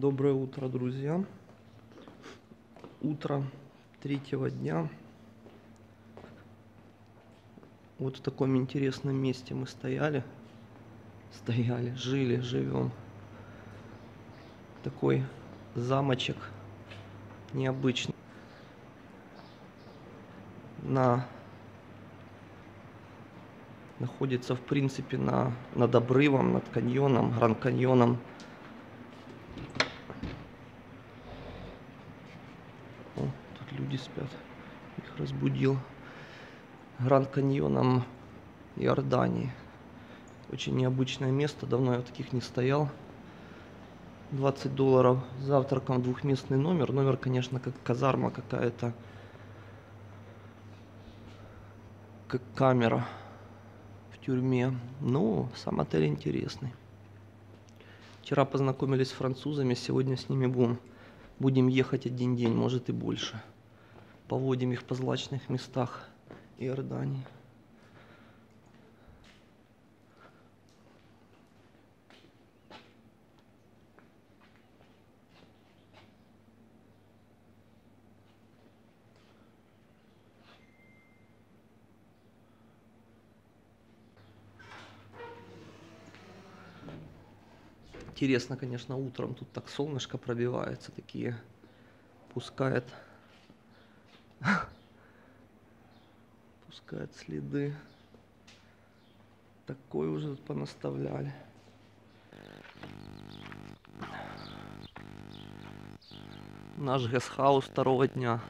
Доброе утро, друзья. Утро третьего дня. Вот в таком интересном месте мы стояли. Стояли, жили, живем. Такой замочек необычный. На находится в принципе на, над обрывом, над каньоном, Гранд каньоном. О, тут люди спят. Разбудил. Гранд каньоном Иордании. Очень необычное место, давно я в таких не стоял. 20 долларов завтраком двухместный номер. Номер, конечно, как казарма какая-то. Как камера в тюрьме. Но сам отель интересный. Вчера познакомились с французами, сегодня с ними будем, будем ехать один день, может и больше. Поводим их по злачных местах Иордании. Интересно, конечно, утром тут так солнышко пробивается, такие пускает, пускает следы. Такой уже понаставляли. Наш гестхаус второго дня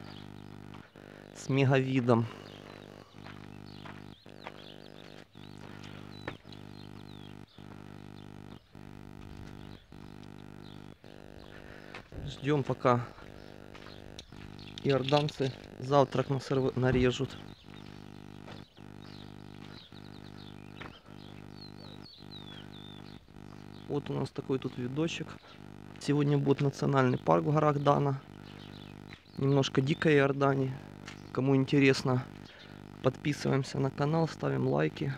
с мегавидом. Ждем пока иорданцы завтрак насерв- нарежут. Вот у нас такой тут видочек. Сегодня будет национальный парк в горах Дана. Немножко дикой Иордании. Кому интересно, подписываемся на канал, ставим лайки.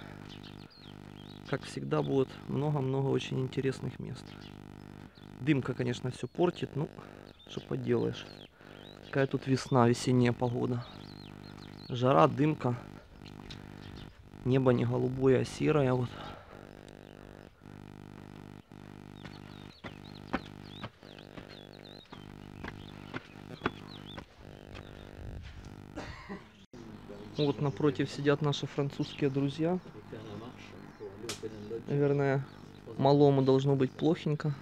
Как всегда будет много-много очень интересных мест. Дымка, конечно, все портит, ну, что поделаешь. Какая тут весна, весенняя погода. Жара, дымка. Небо не голубое, а серое вот. Вот напротив сидят наши французские друзья. Наверное, малому должно быть плохенько.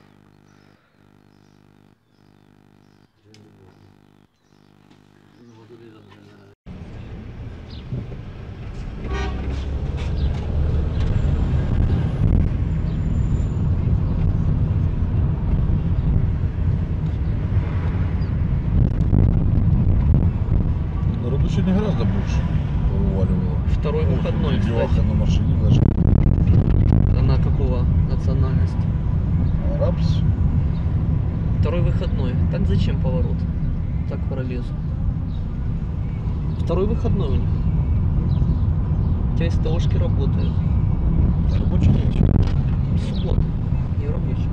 Народ сегодня гораздо больше повываливало. Второй выходной, Деваха кстати. на машине даже. Она какого национальности? Арабс. Второй выходной. Так зачем поворот? Так пролезу. Второй выходной у них. Тебя СТОшки работают. Рабочий день. Суббота. Не рабочий.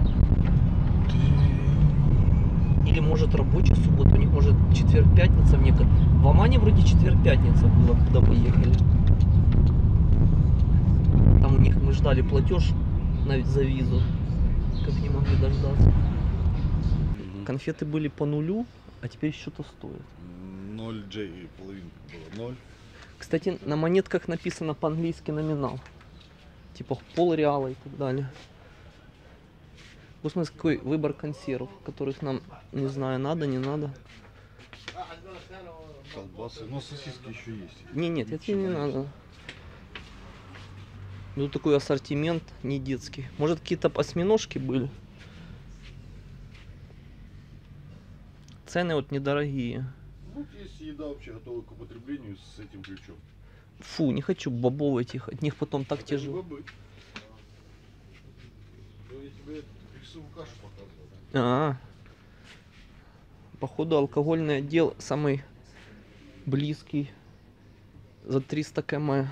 Или может рабочий суббота. У них может четверг-пятница. Мне ка- В Омане вроде четверг-пятница было, когда мы ехали. Там у них мы ждали платеж на, за визу. Как не могли дождаться. Конфеты были по нулю, а теперь что-то стоят. 0 J половинка была. 0. Кстати, на монетках написано по-английски номинал. Типа пол реала и так далее. Вот смотри, какой выбор консервов, которых нам, не знаю, надо, не надо. Колбасы. Но сосиски еще есть. Не, нет, это не надо. Ну такой ассортимент не детский. Может какие-то осьминожки были? Цены вот недорогие. Вот есть еда вообще готовая к употреблению с этим ключом. Фу, не хочу бобов этих, от них потом так Это тяжело. бобы. Ну, я тебе рисовую кашу показывал. А, походу алкогольный отдел самый близкий за 300 км.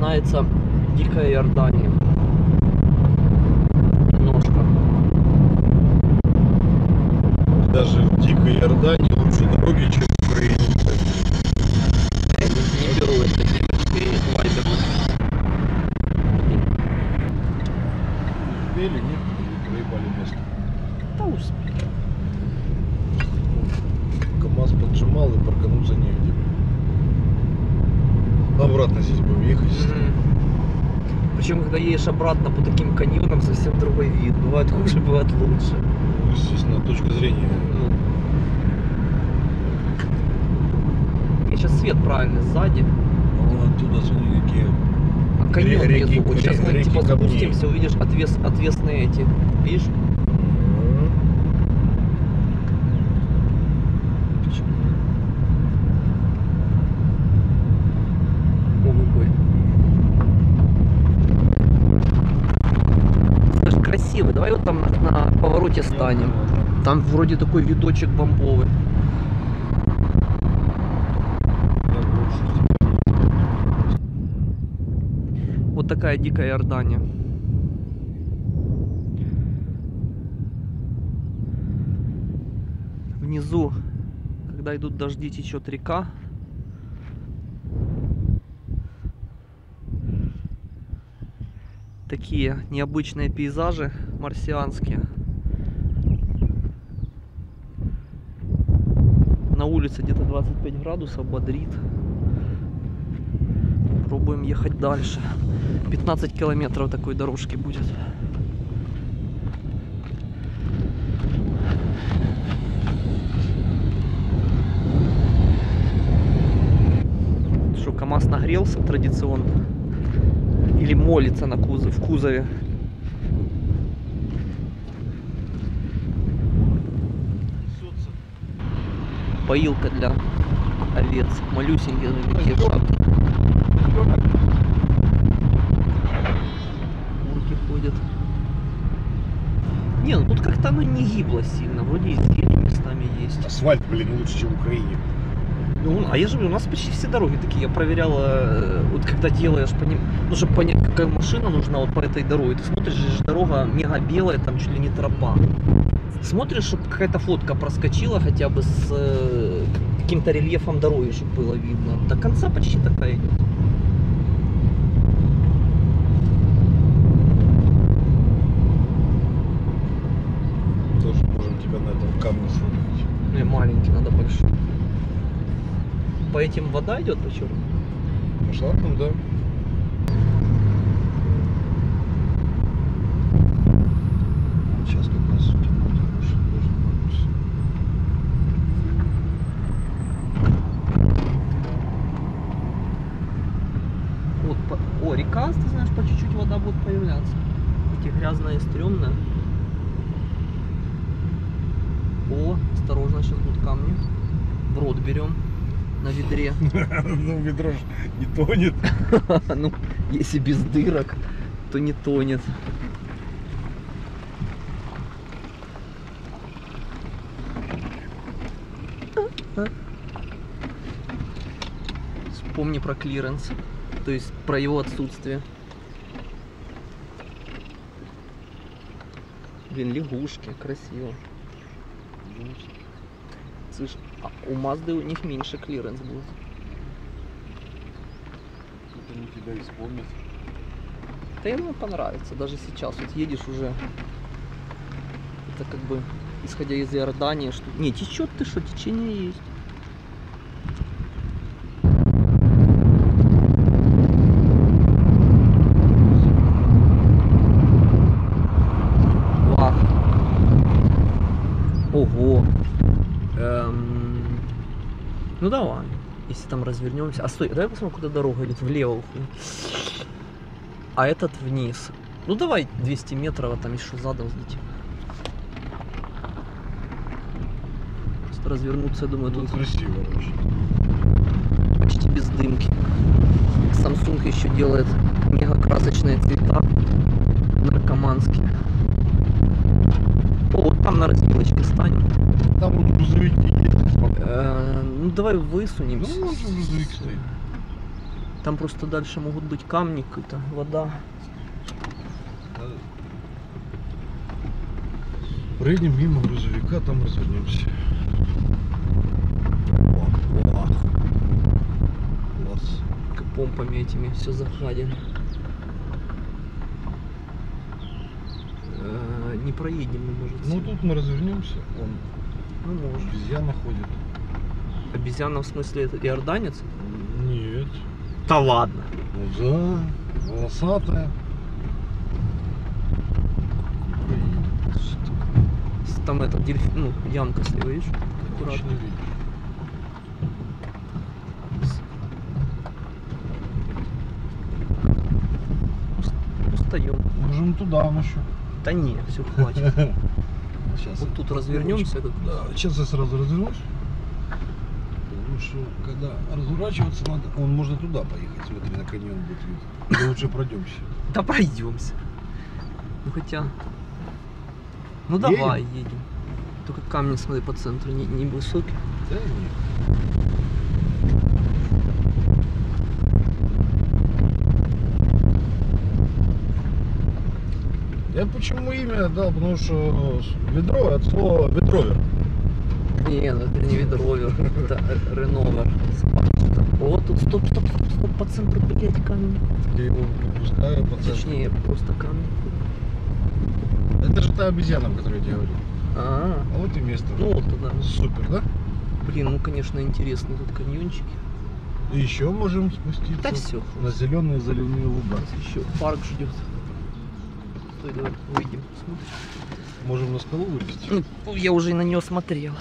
Начинается дикая Иордания. Немножко. Даже в дикой Иордании лучше дороги, чем в Украине. Я не, не беру это девочки вайберные. Успели, нет? Проебали место? Да успею. КамАЗ поджимал и паркануться негде. Обратно здесь будем ехать. Причем, когда едешь обратно по таким каньонам, совсем другой вид. Бывает хуже, бывает лучше. Ну, естественно, точка зрения. Ну. Я сейчас свет правильный сзади. Вон оттуда, смотри, какие. А каньон внизу. Вот сейчас мы реки типа камней. спустимся, увидишь отвес, отвесные эти. Видишь? О, какой. Слушай, красиво. Давай вот там на, на повороте станем. Там вроде такой видочек бомбовый. Вот такая дикая Иордания. Внизу, когда идут дожди, течет река. Такие необычные пейзажи марсианские. На улице где-то 25 градусов, бодрит. Пробуем ехать дальше. 15 километров такой дорожки будет. Что, КамАЗ нагрелся традиционно? Или молится на кузов, в кузове? Поилка для овец. Малюсенькие шапки. Курки ходят. Не, ну тут как-то оно не гибло сильно. Вроде и зелень местами есть. Асфальт, блин, лучше, чем в Украине. Ну, а я же у нас почти все дороги такие. Я проверял, э, вот когда делаешь, по ним, ну, чтобы понять, какая машина нужна вот по этой дороге. Ты смотришь, дорога мега белая, там чуть ли не тропа. Смотришь, чтобы какая-то фотка проскочила хотя бы с э, каким-то рельефом дороги, чтобы было видно. До конца почти такая идет. Тоже можем тебя на этом камне сфоткать. Не, маленький, надо большой. По этим вода идет по черному? Пошла там, да? Вот сейчас как раз у тебя будет хороший должен ракурс. Вот, по- о, река, ты знаешь, по чуть-чуть вода будет появляться. Эти стрёмная. О, осторожно, сейчас будут камни. В рот берем на ведре. Ну, ведро не тонет. Ну, если без дырок, то не тонет. Вспомни про клиренс, то есть про его отсутствие. Блин, лягушки, красиво. Слышь, а у Мазды у них меньше клиренс будет. Тут они тебя исполнят. Да ему понравится, даже сейчас. Вот едешь уже. Это как бы, исходя из Иордании, что... Не, течет ты что, течение есть. Вах. Ого. Эм, Ну давай, если там развернемся. А стой, давай посмотрим, куда дорога идет. Влево уходит. А этот вниз. Ну давай 200 метров, а там еще задом сдите. Просто развернуться, я думаю, Тут тут красиво вообще. почти без дымки. Samsung еще делает мега красочные цвета. Наркоманские. О, вот там на развилочке станем. Э, ну давай Ну, высунемся. вон же грузовик стоит. Там просто дальше могут быть камни, какая-то вода. Проедем мимо грузовика, там развернемся. О, о. Класс. К- Помпами этими все загадено. Э, Не проедем мы, может. Ну тут мы развернемся. Он Ну, может. обезьяна ходит. Обезьяна в смысле это иорданец? Нет. Да ладно. Ну да, волосатая. Там это дельф- ну, ямка слева, видишь? Аккуратно. Устаем. Можем туда еще. Да не, все хватит. Сейчас. Вот тут развернемся. как- Да, сейчас я сразу развернусь. Что когда разворачиваться надо, он можно туда поехать, смотри, на каньон будет вид. Мы лучше пройдемся. Да пройдемся. Ну хотя. Ну Едем? давай, едем. Только камни, смотри, по центру не, не высокий. Да нет. Я почему имя дал? Потому что ведро от слова ведровер. Не, ну это не видровер, это реновер. О, тут стоп, стоп, стоп, стоп, по центру, блядь, камни. Я его выпускаю по центру. Точнее, просто камни. Это же та обезьяна, о которой я говорил. А, А вот и место. ну вот туда. Супер, да? Блин, ну конечно интересные тут каньончики. И еще можем спуститься Да все, на зеленые заливные луга. еще парк ждет. Стой, давай выйдем, посмотрим. Можем на скалу вылезти. Ну, я уже на нее смотрел.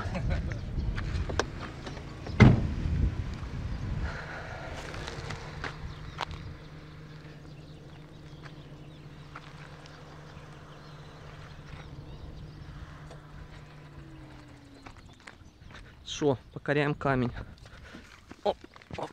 Шо, покоряем камень. Оп, оп.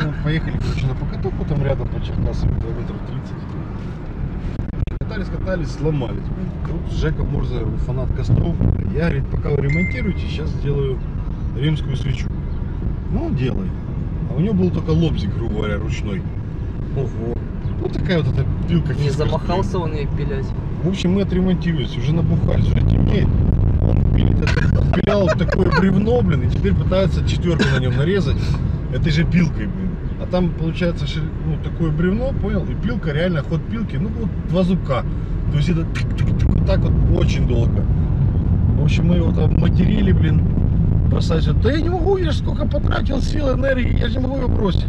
Ну, Поехали, короче, на покатуху, там рядом по Черкасам, километров 30. Катались, катались, сломались. Тут Жека Мурза, фанат костров. Я, говорит, пока вы ремонтируете, сейчас сделаю римскую свечу. Ну, он делает. А у него был только лобзик, грубо говоря, ручной. Ого. Вот такая вот эта пилка. Не замахался он ей пилять. В общем, мы отремонтировались, уже набухались, уже темнеет. Он пилит это, отпилял такое бревно, блин, и теперь пытается четверку на нем нарезать этой же пилкой, блин. А там получается ну, такое бревно, понял, и пилка, реально ход пилки, ну вот два зубка. То есть это вот так вот очень долго. В общем, мы его там материли, блин, бросать. Да я не могу, я ж сколько потратил сил, энергии, я же не могу его бросить.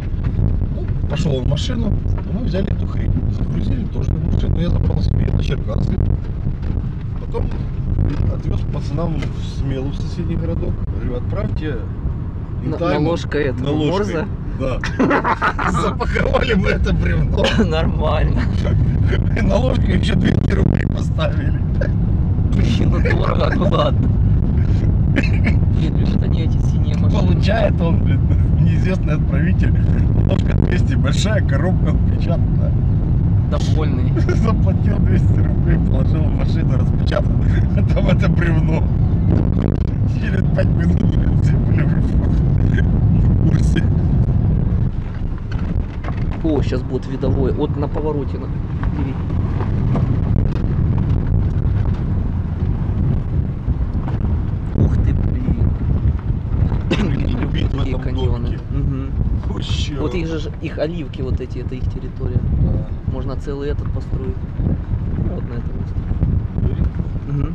Ну, пошел в машину, и мы взяли эту хрень, загрузили тоже в машину, я забрал себе на Черкассы. Потом отвез пацанам в Смелу, в соседний городок. Говорю, отправьте На- интайму наложка этого на ложкой. Морзе? Да. Запаковали мы это бревно. Нормально. И на ложку еще 200 рублей поставили. Блин, ну дорого, ну ладно. Блин, видишь, это не эти синие машины. Получает он, блин, неизвестный отправитель. Ложка 200, большая коробка напечатанная. Довольный. Заплатил 200 рублей, положил в машину, распечатал. Там это бревно. Через 5 минут, блин, все были в курсе. О, сейчас будет видовой. Вот на повороте. На... Ух ты, блин. Какие этом каньоны. Вообще. Вот их же, их оливки вот эти, это их территория. Да. Можно целый этот построить. Вот на этом месте. Мгм.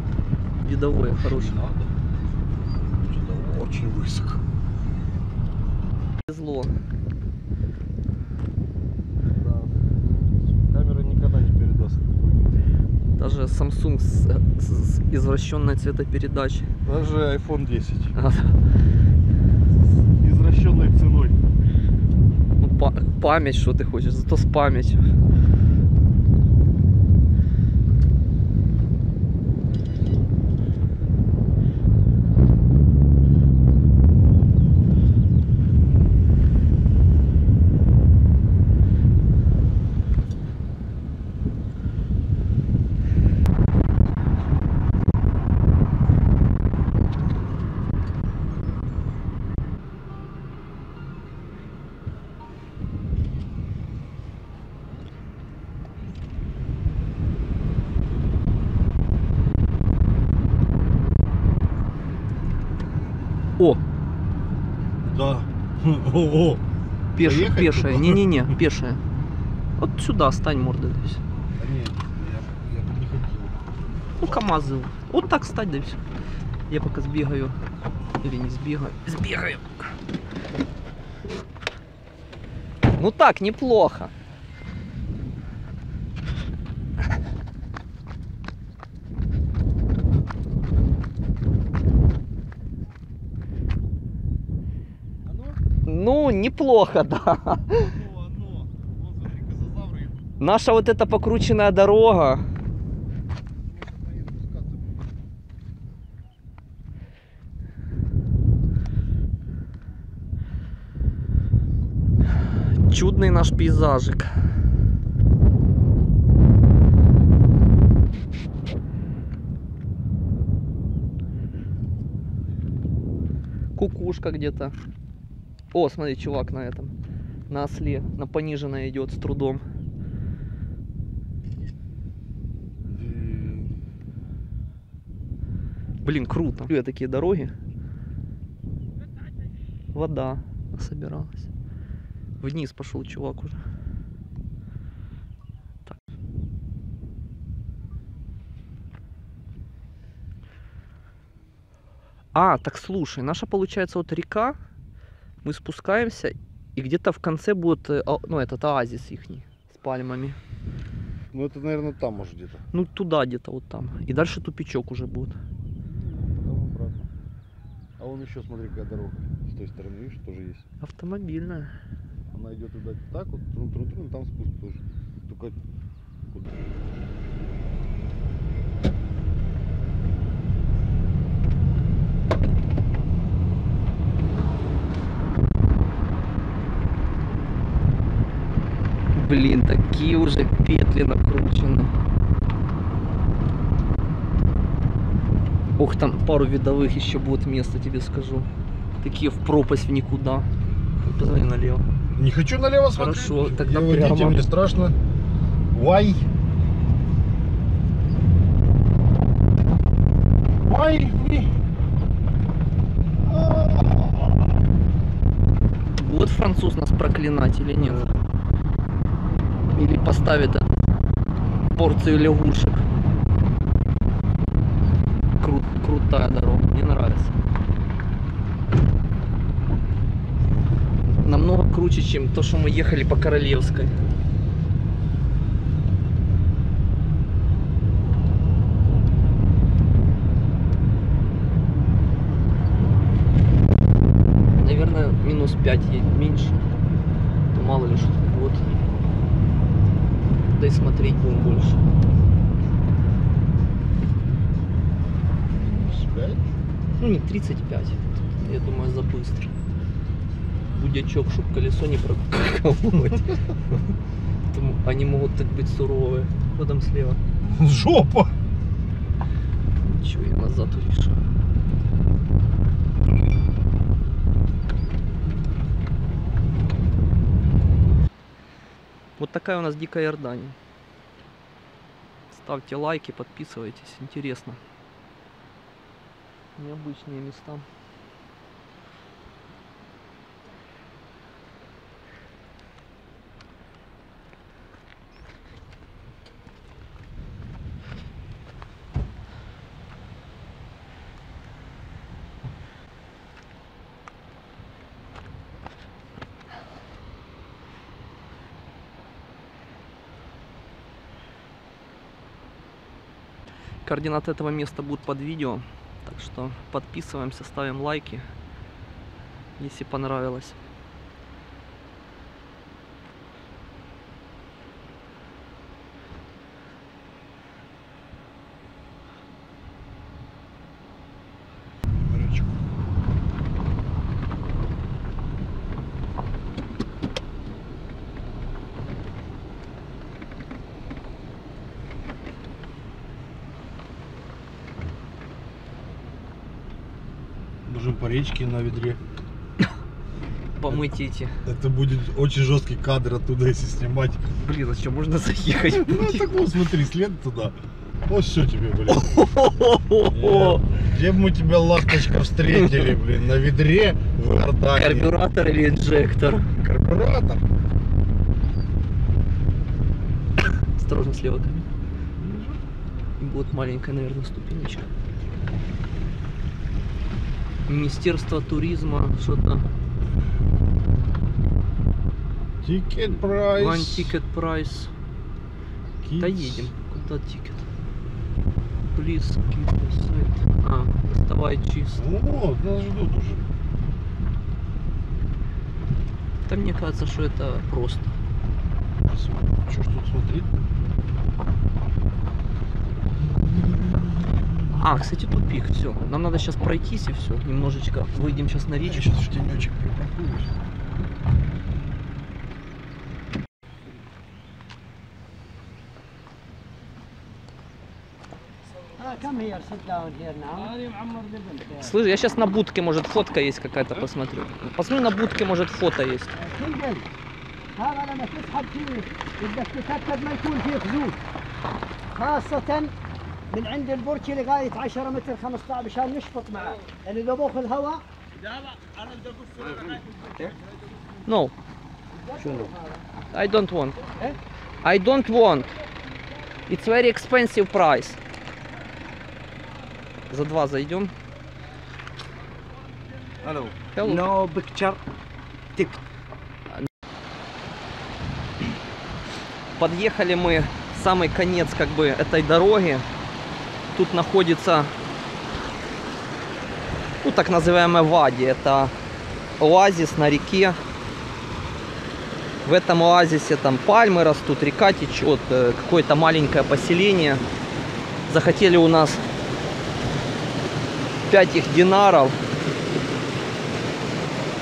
Видовое, хорошее. очень высоко. Повезло. Да. Камера никогда не передаст такой вид. Даже даже Samsung с, с извращенной цветопередачей. Даже iPhone 10. А, Извращенной ценой. ну, па- память, что ты хочешь, зато с памятью. О, Да. Ого. Пеш, Поехать пешая. Не-не-не, пешая. Вот сюда стань мордой. да нет, я, я бы не хотел. Ну, КамАЗы. Вот так стать, да все. Я пока сбегаю. Или не сбегаю. Сбегаю. Ну так, неплохо. Оно? Ну, неплохо, да. Наша вот эта покрученная дорога. Чудный наш пейзажик. Кукушка где-то. О, смотри, чувак на этом. На осле. На пониженной идет с трудом. Блин, круто. Люблю я такие дороги. Вода собиралась. Вниз пошел чувак уже. Так. А, так слушай, наша получается вот река, мы спускаемся, и где-то в конце будет, э, ну, этот оазис ихний с пальмами. Ну, это, наверное, там, может, где-то. Ну, туда где-то вот там. И дальше тупичок уже будет. Там обратно. А вон еще, смотри, какая дорога. С той стороны, видишь, тоже есть. Автомобильная. Она идет туда так вот, трун трун трун, там спуск тоже. Только куда? Блин, такие уже петли накручены. Ох, там пару видовых еще будет места, тебе скажу. Такие в пропасть в никуда. Позвони налево. Не хочу налево смотреть. Хорошо, тогда водите, прямо. мне страшно. Why? Why me? Будет француз нас проклинать или нет? Или поставит порцию лягушек? Кру- крутая дорога, мне нравится. Намного круче, чем то, что мы ехали по Королевской. Наверное, минус 5 меньше. То мало ли что. Да и смотреть будем больше. Ну не 35. Я думаю, за быстро. Будячок, чтобы колесо не проколоть. Они могут так быть суровые. Вот там слева. Жопа! Чего я назад решаю? Такая у нас дикая Иордания. Ставьте лайки, подписывайтесь. Интересно. Необычные места. Координаты этого места будут под видео. Так что подписываемся, ставим лайки, если понравилось. Можем по речке на ведре. Помыть эти. Это будет очень жесткий кадр оттуда, если снимать. Блин, а что, можно заехать? Ну так вот, смотри, след туда. Вот все тебе, блин. Где бы мы тебя, ласточка, встретили, блин? На ведре в Иордании. Карбюратор или инжектор? Карбюратор. Осторожно, слева камень. Будет маленькая, наверное, ступенечка. Министерство туризма, что-то. Тикет прайс. One ticket price. Да едем. Куда тикет? Please keep site. А, доставай чисто. О, нас ждут уже. Да мне кажется, что это просто. Что ж тут смотреть? А, кстати, тупик, все. Нам надо сейчас пройтись и все. Немножечко выйдем сейчас на Я речку. сейчас в тенечек припаркуюсь. Ah, come here, sit down here now. Слышь, я сейчас на будке, может, фотка есть какая-то, посмотрю. Посмотрю, на будке, может, фото есть. تنزل هذا لما تسحب فيه بدك تتأكد ما يكون فيه خزوق خاصة من عند البركي لغاية 10 متر 15 مشان نشفط معاه لأن إذا باخذ هواء No, شنو؟ I don't want. Eh? I don't want. It's very expensive price. За два зайдем. Hello. Hello. No picture. Tick. Подъехали мы в самый конец как бы этой дороги. Тут находится ну, так называемая Вади. Это оазис на реке. В этом оазисе там пальмы растут, река течет, э, какое-то маленькое поселение. Захотели у нас 5 их динаров.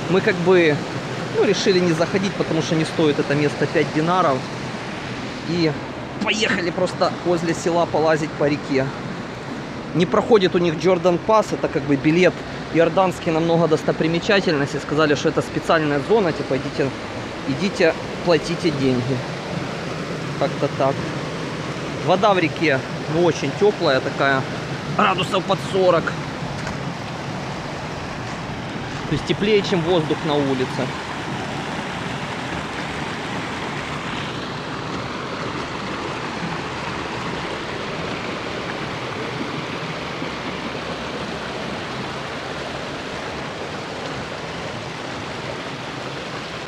Мы как бы ну, решили не заходить, потому что не стоит это место 5 динаров. И поехали просто возле села полазить по реке. Не проходит у них Джордан Пас, это как бы билет иорданский на много достопримечательностей. Сказали, что это специальная зона, типа идите, идите, платите деньги. Как-то так. Вода в реке ну, очень теплая такая, градусов под 40. То есть теплее, чем воздух на улице.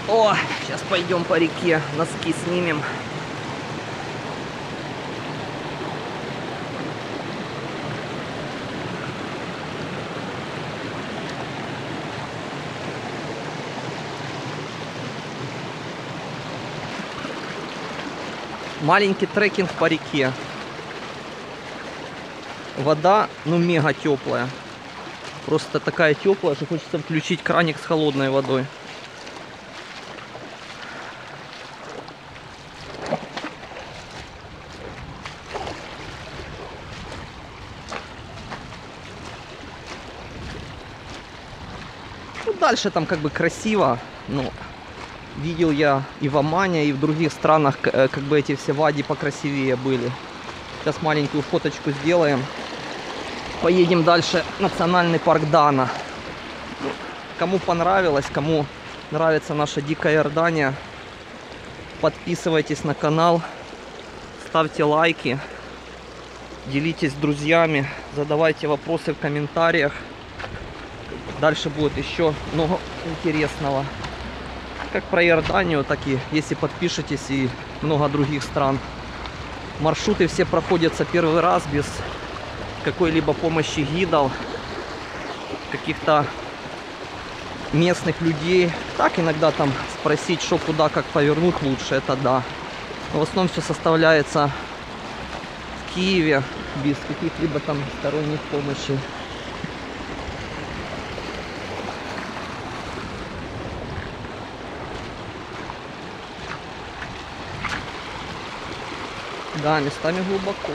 О, сейчас пойдем по реке, носки снимем. Маленький трекинг по реке. Вода, ну, мега теплая. Просто такая теплая, что хочется включить краник с холодной водой. Дальше там как бы красиво. Ну, видел я и в Омане, и в других странах, э, как бы эти все вади покрасивее были. Сейчас маленькую фоточку сделаем. Поедем дальше национальный парк Дана. Ну, Кому понравилось, кому нравится наша дикая Иордания, подписывайтесь на канал, ставьте лайки, делитесь с друзьями, задавайте вопросы в комментариях. Дальше будет еще много интересного. Как про Иорданию, так и если подпишетесь и много других стран. Маршруты все проходятся первый раз без какой-либо помощи гидов, каких-то местных людей. Так иногда там спросить, что куда, как повернуть лучше, это да. Но в основном все составляется в Киеве без каких-либо там сторонних помощи. Да, местами глубоко.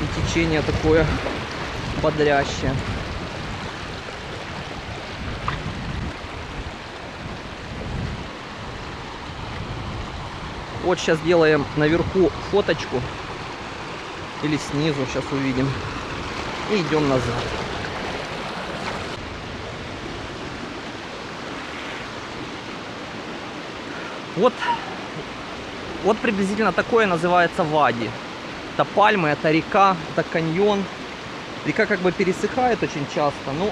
И течение такое бодрящее. Вот сейчас делаем наверху фоточку. Или снизу, сейчас увидим. И идем назад. Вот, вот приблизительно такое называется Вади. Это пальмы, это река, это каньон. Река как бы пересыхает очень часто, но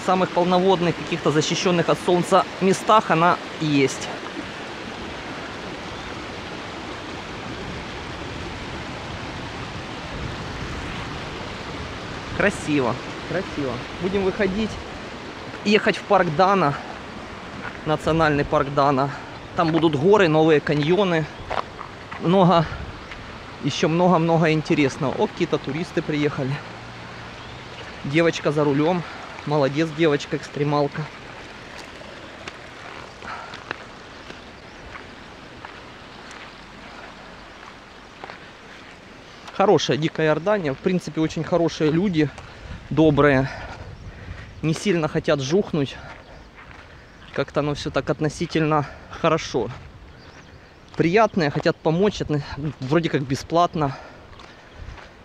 в самых полноводных, каких-то защищенных от солнца местах она есть. Красиво, красиво. Будем выходить, ехать в парк Дана, национальный парк Дана. Там будут горы, новые каньоны, много, еще много-много интересного. О, какие-то туристы приехали. Девочка за рулем, молодец девочка, экстремалка. Хорошая дикая Иордания. В принципе, очень хорошие люди, добрые. Не сильно хотят жухнуть. Как-то оно все так относительно хорошо. Приятные, хотят помочь, отно- вроде как бесплатно.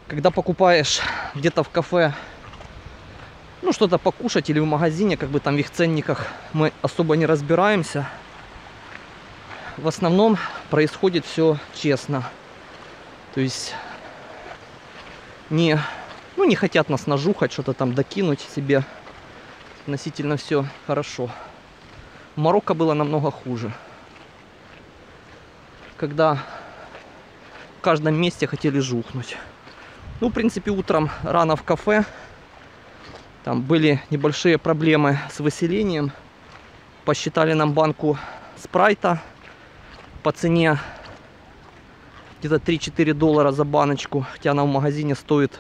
Когда покупаешь где-то в кафе, ну что-то покушать или в магазине, как бы там в их ценниках мы особо не разбираемся. В основном происходит все честно. То есть не, ну, не хотят нас нажухать, что-то там докинуть себе. Относительно все хорошо. Марокко было намного хуже. Когда в каждом месте хотели жухнуть. Ну, в принципе, утром рано в кафе. Там были небольшие проблемы с выселением. Посчитали нам банку спрайта по цене где-то 3-4 доллара за баночку, хотя она в магазине стоит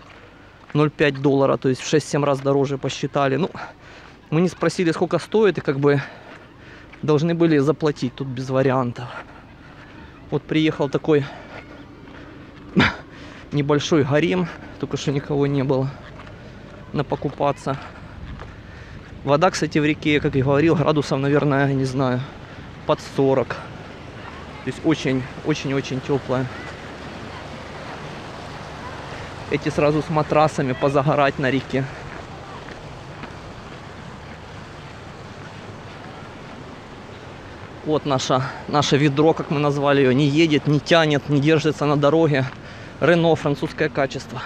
0,5 доллара, то есть в 6-7 раз дороже посчитали. Ну, мы не спросили, сколько стоит, и как бы должны были заплатить, тут без вариантов. Вот приехал такой небольшой гарем, только что никого не было, на покупаться. Вода, кстати, в реке, как я говорил, градусов, наверное, не знаю, под 40. То есть очень, очень-очень теплая. Эти сразу с матрасами позагорать на реке. Вот наша, наше ведро, как мы назвали ее, не едет, не тянет, не держится на дороге. Рено, французское качество.